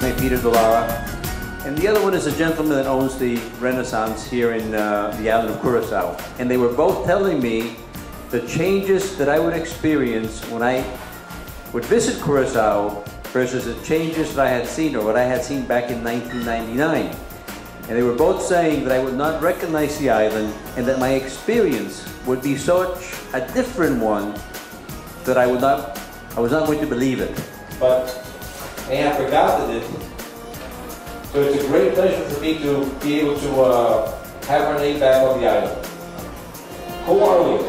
name is Peter Delara. And the other one is a gentleman that owns the Renaissance here in uh, the island of Curacao. And they were both telling me the changes that I would experience when I would visit Curacao versus the changes that I had seen or what I had seen back in 1999. And they were both saying that I would not recognize the island and that my experience would be such a different one that I would not, I was not going to believe it. But I have forgotten it. So it's a great pleasure for me to be able to uh, have her name back on the island. Who are you?